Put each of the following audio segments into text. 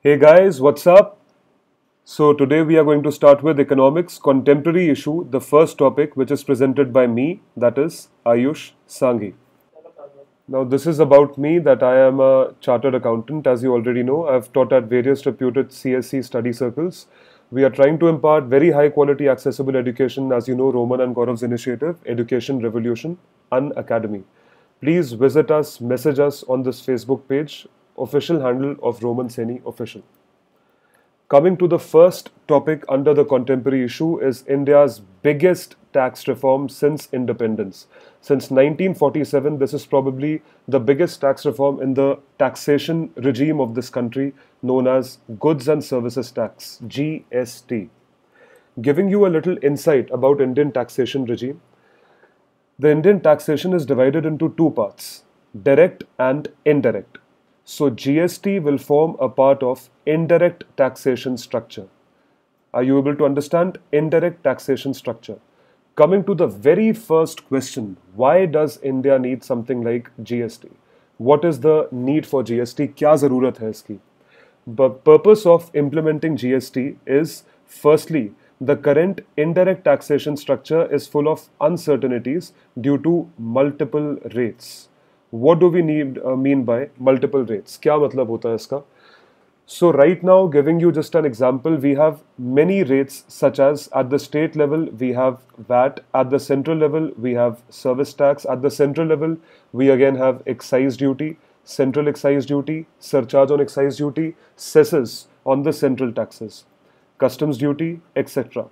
Hey guys, what's up? So today we are going to start with economics contemporary issue, the first topic which is presented by me, that is Ayush Sanghi. Now this is about me that I am a chartered accountant as you already know. I've taught at various reputed CSC study circles. We are trying to impart very high quality accessible education as you know Roman and Gaurav's initiative, Education Revolution, Unacademy. Please visit us, message us on this Facebook page official handle of Roman Saini official. Coming to the first topic under the contemporary issue is India's biggest tax reform since independence. Since 1947, this is probably the biggest tax reform in the taxation regime of this country, known as Goods and Services Tax, GST. Giving you a little insight about Indian taxation regime, the Indian taxation is divided into two parts, direct and indirect. So GST will form a part of indirect taxation structure. Are you able to understand indirect taxation structure? Coming to the very first question, why does India need something like GST? What is the need for GST? क्या ज़रूरत है इसकी? The purpose of implementing GST is firstly the current indirect taxation structure is full of uncertainties due to multiple rates. what do we need uh, mean by multiple rates? Kya matlab hota hai iska? So right now giving you just an example we have many rates such as at the state level we have vat. At the central level we have service tax. At the central level we again have excise duty central excise duty surcharge on excise duty cesses on the central taxes customs duty etc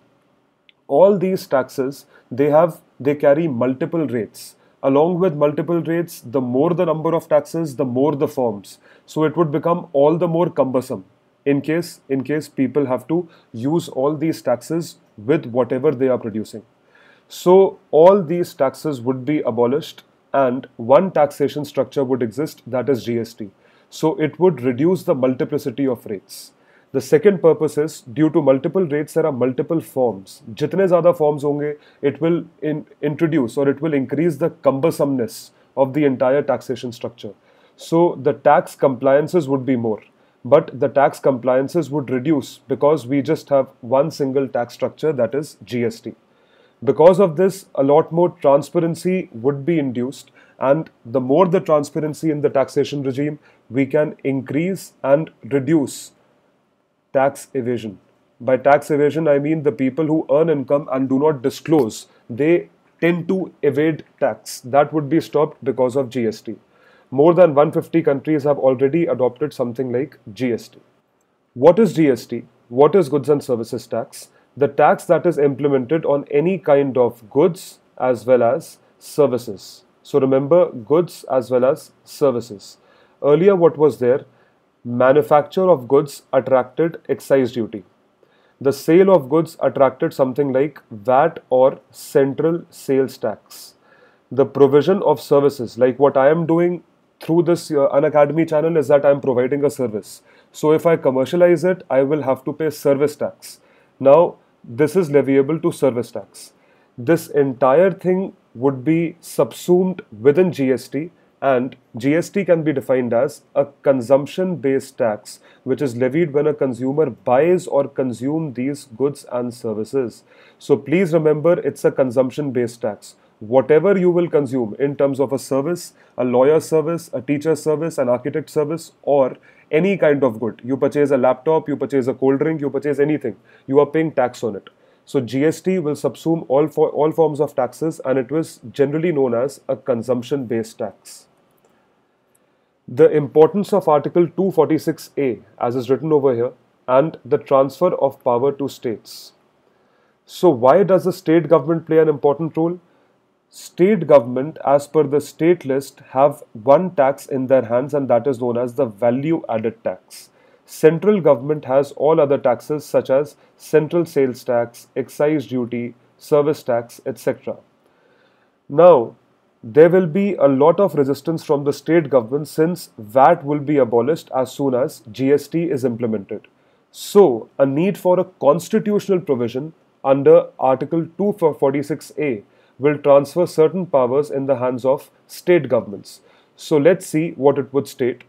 all these taxes they have they carry multiple rates along with multiple rates, the more the number of taxes, the more the forms. So it would become all the more cumbersome in case in case people have to use all these taxes with whatever they are producing. So all these taxes would be abolished and one taxation structure would exist that is GST. So it would reduce the multiplicity of rates. The second purpose is due to multiple rates, there are multiple forms. जितने ज़्यादा forms होंगे, it will in, introduce or it will increase the cumbersomeness of the entire taxation structure. So the tax compliances would be more, but the tax compliances would reduce because we just have one single tax structure that is GST. Because of this, a lot more transparency would be induced, and the more the transparency in the taxation regime, we can increase and reduce tax evasion. By tax evasion, I mean the people who earn income and do not disclose, they tend to evade tax. That would be stopped because of GST. More than 150 countries have already adopted something like GST. What is GST? What is goods and services tax? The tax that is implemented on any kind of goods as well as services. So remember goods as well as services. Earlier, what was there? Manufacture of goods attracted excise duty. The sale of goods attracted something like VAT or central sales tax. The provision of services, like what I am doing through this uh, Unacademy channel, is that I am providing a service. So if I commercialize it, I will have to pay service tax. Now, this is leviable to service tax. This entire thing would be subsumed within GST and GST can be defined as a consumption based tax which is levied when a consumer buys or consumes these goods and services. So please remember it's a consumption based tax. Whatever you will consume in terms of a service, a lawyer service, a teacher service, an architect service, or any kind of good. You purchase a laptop, you purchase a cold drink, you purchase anything, you are paying tax on it. So GST will subsume all for all forms of taxes and it was generally known as a consumption based tax the importance of Article 246A, as is written over here, and the transfer of power to states. So, why does the state government play an important role? State government, as per the state list, have one tax in their hands, and that is known as the value added tax. Central government has all other taxes such as central sales tax, excise duty, service tax, etc. Now, there will be a lot of resistance from the state government since VAT will be abolished as soon as GST is implemented. So, a need for a constitutional provision under Article 246A will transfer certain powers in the hands of state governments. So, let's see what it would state.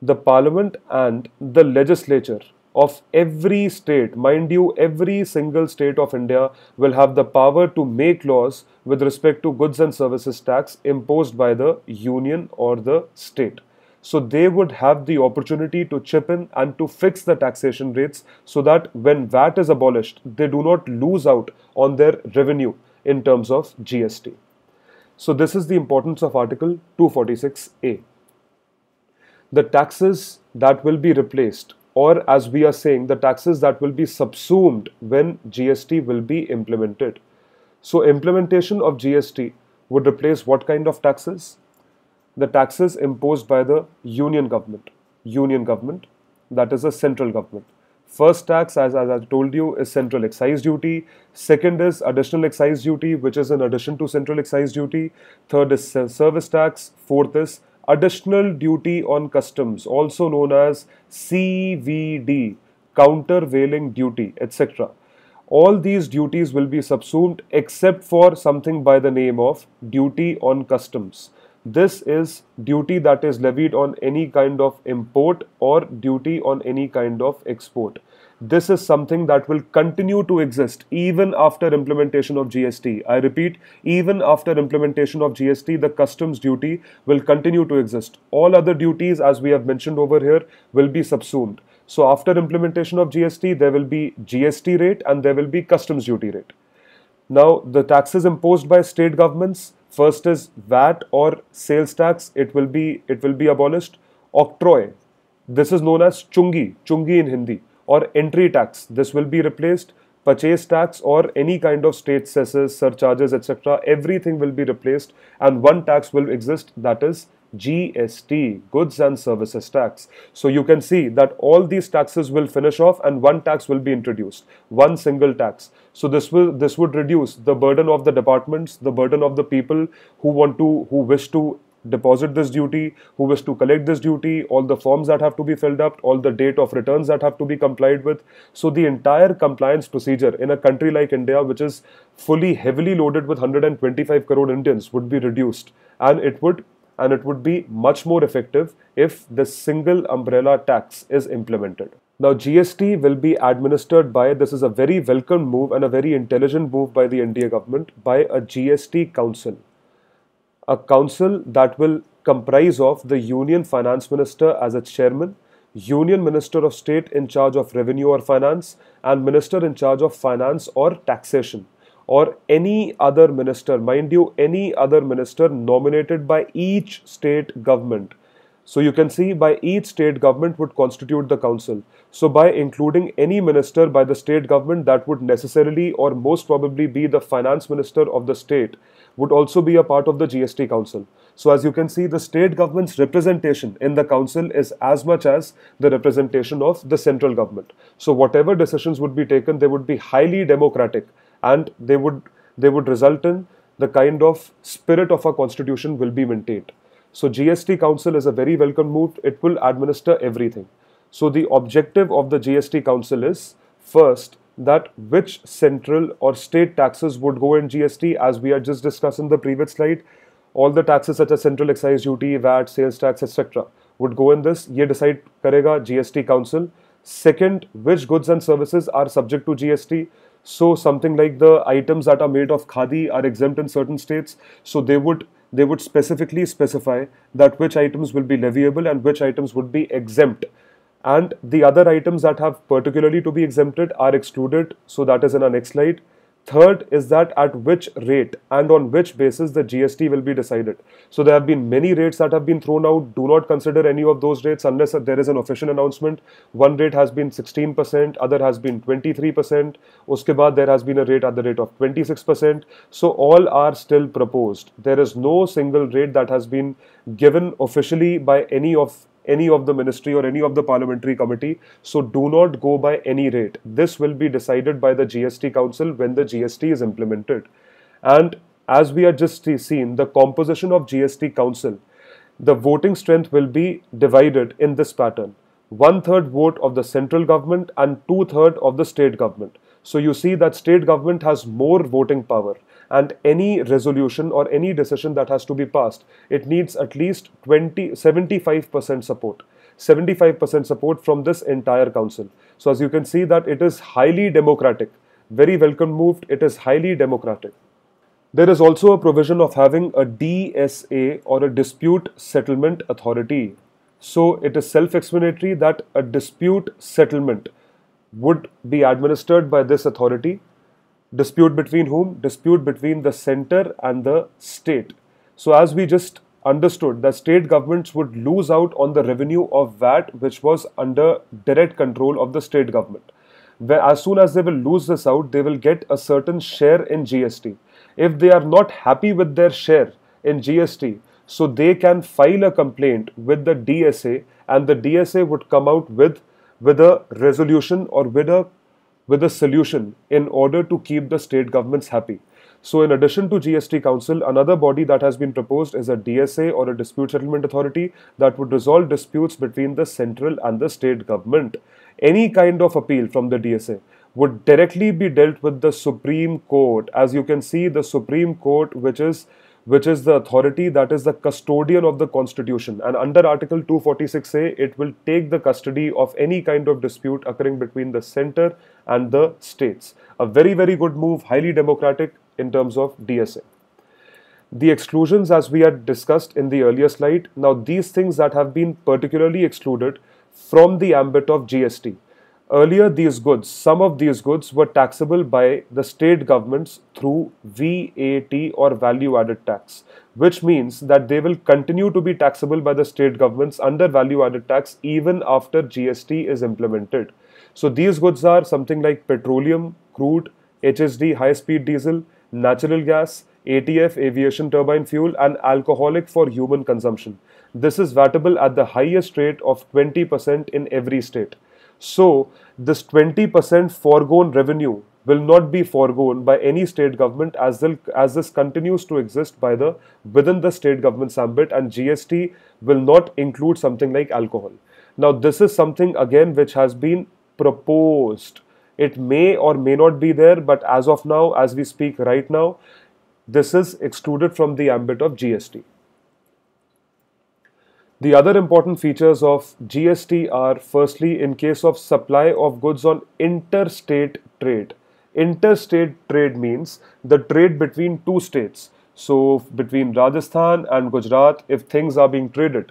The parliament and the legislature of every state, mind you, every single state of India will have the power to make laws with respect to goods and services tax imposed by the union or the state. So they would have the opportunity to chip in and to fix the taxation rates so that when VAT is abolished, they do not lose out on their revenue in terms of GST. So this is the importance of Article 246A. The taxes that will be replaced or as we are saying the taxes that will be subsumed when GST will be implemented. So implementation of GST would replace what kind of taxes? The taxes imposed by the union government. Union government, that is a central government. First tax, as, as I told you, is central excise duty. Second is additional excise duty, which is in addition to central excise duty. Third is service tax. Fourth is additional duty on customs, also known as CVD, countervailing duty, etc. All these duties will be subsumed except for something by the name of duty on customs. This is duty that is levied on any kind of import or duty on any kind of export. This is something that will continue to exist even after implementation of GST. I repeat, even after implementation of GST, the customs duty will continue to exist. All other duties, as we have mentioned over here, will be subsumed. So after implementation of GST, there will be GST rate and there will be customs duty rate. Now, the taxes imposed by state governments, First is VAT or sales tax. It will be it will be abolished. Octroi. This is known as chungi, chungi in Hindi, or entry tax. This will be replaced. Purchase tax or any kind of state cesses, surcharges, etc. Everything will be replaced, and one tax will exist. That is GST, goods and services tax. So you can see that all these taxes will finish off and one tax will be introduced, one single tax. So this will this would reduce the burden of the departments, the burden of the people who want to who wish to deposit this duty, who wish to collect this duty, all the forms that have to be filled up, all the date of returns that have to be complied with. So the entire compliance procedure in a country like India, which is fully heavily loaded with 125 crore Indians, would be reduced and it would and it would be much more effective if the single umbrella tax is implemented. Now, GST will be administered by this is a very welcome move and a very intelligent move by the India government by a GST council. A council that will comprise of the Union Finance Minister as its chairman, Union Minister of State in charge of Revenue or Finance, and Minister in charge of Finance or Taxation or any other minister, mind you, any other minister nominated by each state government. So you can see by each state government would constitute the council. So by including any minister by the state government that would necessarily or most probably be the finance minister of the state would also be a part of the GST council. So as you can see the state government's representation in the council is as much as the representation of the central government. So whatever decisions would be taken they would be highly democratic and they would they would result in the kind of spirit of our constitution will be maintained. So GST Council is a very welcome move. It will administer everything. So the objective of the GST Council is first that which central or state taxes would go in GST as we had just discussed in the previous slide. All the taxes such as central excise duty, VAT, sales tax, etc. would go in this. Ye decide karega GST Council. Second, which goods and services are subject to GST. So something like the items that are made of khadi are exempt in certain states. So they would they would specifically specify that which items will be leviable and which items would be exempt. And the other items that have particularly to be exempted are excluded. So that is in our next slide. Third is that at which rate and on which basis the GST will be decided. So there have been many rates that have been thrown out. Do not consider any of those rates unless there is an official announcement. One rate has been 16%, other has been 23%. Uske baad there has been a rate at the rate of 26%. So all are still proposed. There is no single rate that has been given officially by any of any of the ministry or any of the parliamentary committee. So do not go by any rate. This will be decided by the GST Council when the GST is implemented. And as we are just seen, the composition of GST Council, the voting strength will be divided in this pattern. One third vote of the central government and two third of the state government. So you see that state government has more voting power and any resolution or any decision that has to be passed it needs at least 20 75% support 75% support from this entire council. So as you can see that it is highly democratic. Very welcome moved. It is highly democratic. There is also a provision of having a DSA or a dispute settlement authority. So it is self-explanatory that a dispute settlement would be administered by this authority. Dispute between whom? Dispute between the center and the state. So as we just understood the state governments would lose out on the revenue of VAT which was under direct control of the state government. As soon as they will lose this out, they will get a certain share in GST. If they are not happy with their share in GST, so they can file a complaint with the DSA and the DSA would come out with with a resolution or with a with a solution in order to keep the state governments happy. So in addition to GST Council, another body that has been proposed is a DSA or a dispute settlement authority that would resolve disputes between the central and the state government. Any kind of appeal from the DSA would directly be dealt with the Supreme Court. As you can see, the Supreme Court, which is which is the authority that is the custodian of the constitution. And under article 246a it will take the custody of any kind of dispute occurring between the center and the states. A very very good move highly democratic in terms of dsa the exclusions as we had discussed in the earlier slide now these things that have been particularly excluded from the ambit of gst Earlier, these goods, some of these goods were taxable by the state governments through VAT or value added tax, which means that they will continue to be taxable by the state governments under value added tax even after GST is implemented. So these goods are something like petroleum, crude, HSD, high speed diesel, natural gas, ATF, aviation turbine fuel, and alcoholic for human consumption. This is vatable at the highest rate of 20% in every state. So, this 20% foregone revenue will not be foregone by any state government as, as this continues to exist by the within the state government's ambit and GST will not include something like alcohol. Now this is something again which has been proposed. It may or may not be there but as of now as we speak right now this is excluded from the ambit of GST. The other important features of GST are firstly in case of supply of goods on interstate trade. Interstate trade means the trade between two states. So between Rajasthan and Gujarat, if things are being traded,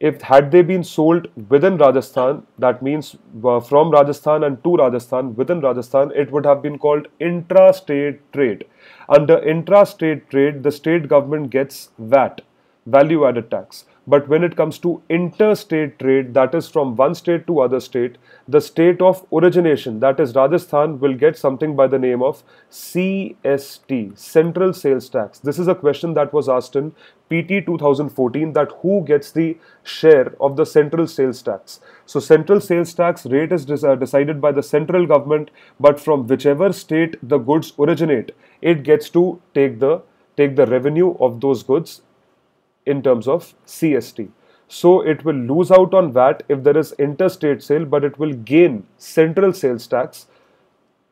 if had they been sold within Rajasthan, that means uh, from Rajasthan and to Rajasthan, within Rajasthan, it would have been called intrastate trade. Under intrastate trade, the state government gets VAT, value added tax. But when it comes to interstate trade, that is from one state to other state, the state of origination, that is Rajasthan, will get something by the name of CST, Central Sales Tax. This is a question that was asked in PT 2014 that who gets the share of the central sales tax. So central sales tax rate is uh, decided by the central government, but from whichever state the goods originate, it gets to take the take the revenue of those goods in terms of CST. So it will lose out on VAT if there is interstate sale, but it will gain central sales tax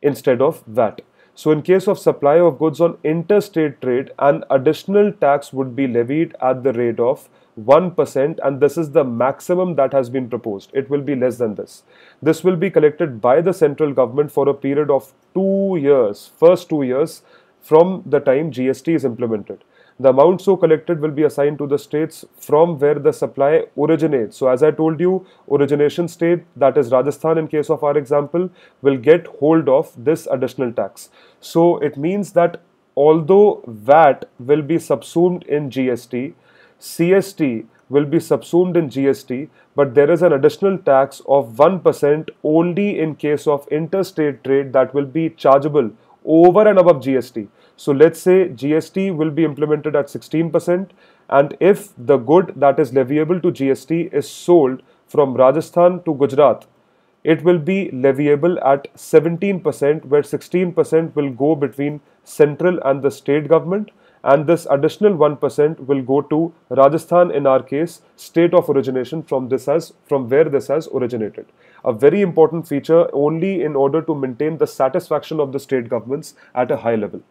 instead of VAT. So in case of supply of goods on interstate trade, an additional tax would be levied at the rate of 1% and this is the maximum that has been proposed. It will be less than this. This will be collected by the central government for a period of 2 years, first 2 years from the time GST is implemented the amount so collected will be assigned to the states from where the supply originates. So as I told you, origination state, that is Rajasthan in case of our example, will get hold of this additional tax. So it means that although VAT will be subsumed in GST, CST will be subsumed in GST, but there is an additional tax of 1% only in case of interstate trade that will be chargeable over and above GST. So let's say GST will be implemented at 16% and if the good that is leviable to GST is sold from Rajasthan to Gujarat, it will be leviable at 17% where 16% will go between central and the state government and this additional 1% will go to Rajasthan in our case state of origination from this has from where this has originated. A very important feature only in order to maintain the satisfaction of the state governments at a high level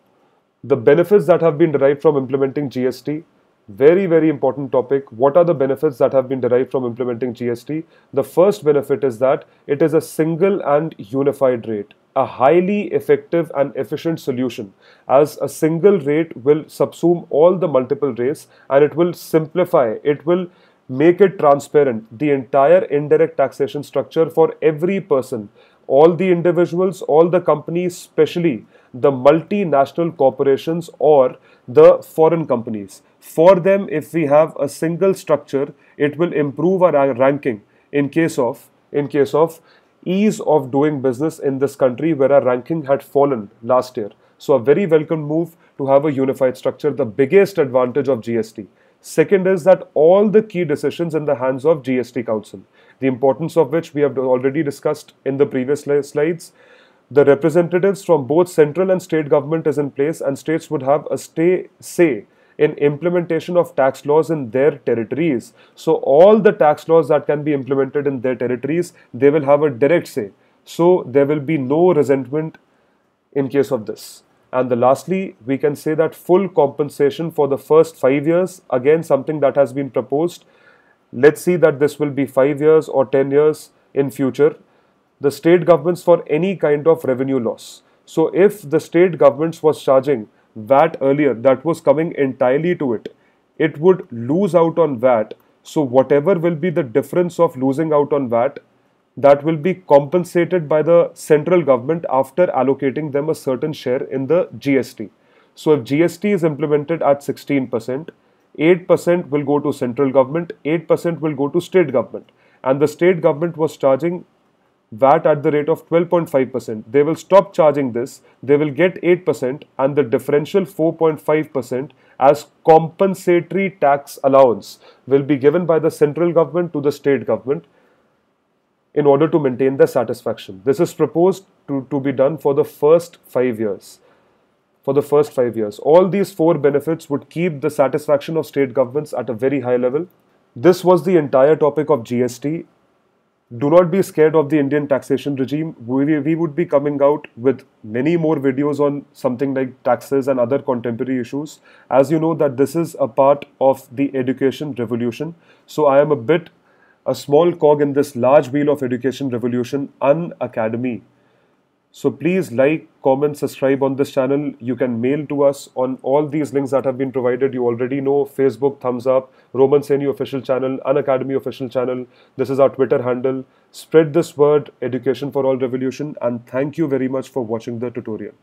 the benefits that have been derived from implementing GST very very important topic. What are the benefits that have been derived from implementing gst the first benefit is that it is a single and unified rate a highly effective and efficient solution as a single rate will subsume all the multiple rates and it will simplify it will make it transparent. The entire indirect taxation structure for every person all the individuals all the companies especially the multinational corporations or the foreign companies. For them, if we have a single structure, it will improve our ranking in case of in case of ease of doing business in this country where our ranking had fallen last year. So a very welcome move to have a unified structure, the biggest advantage of GST. Second is that all the key decisions in the hands of GST Council, the importance of which we have already discussed in the previous slides the representatives from both central and state government is in place and states would have a stay say in implementation of tax laws in their territories. So all the tax laws that can be implemented in their territories they will have a direct say. So there will be no resentment in case of this. And the lastly we can say that full compensation for the first 5 years again something that has been proposed. Let's see that this will be 5 years or 10 years in future the state governments for any kind of revenue loss. So if the state governments was charging VAT earlier that was coming entirely to it, it would lose out on VAT. So whatever will be the difference of losing out on VAT, that will be compensated by the central government after allocating them a certain share in the GST. So if GST is implemented at 16%, 8% will go to central government, 8% will go to state government. And the state government was charging VAT at the rate of 12.5%. They will stop charging this, they will get 8% and the differential 4.5% as compensatory tax allowance will be given by the central government to the state government in order to maintain the satisfaction. This is proposed to, to be done for the first five years. For the first five years. All these four benefits would keep the satisfaction of state governments at a very high level. This was the entire topic of GST do not be scared of the Indian taxation regime. We, we would be coming out with many more videos on something like taxes and other contemporary issues. As you know that this is a part of the education revolution. So I am a bit a small cog in this large wheel of education revolution, Unacademy. So please like, comment, subscribe on this channel. You can mail to us on all these links that have been provided. You already know Facebook, thumbs up, Roman Saini official channel, Unacademy official channel. This is our Twitter handle. Spread this word, education for all revolution. And thank you very much for watching the tutorial.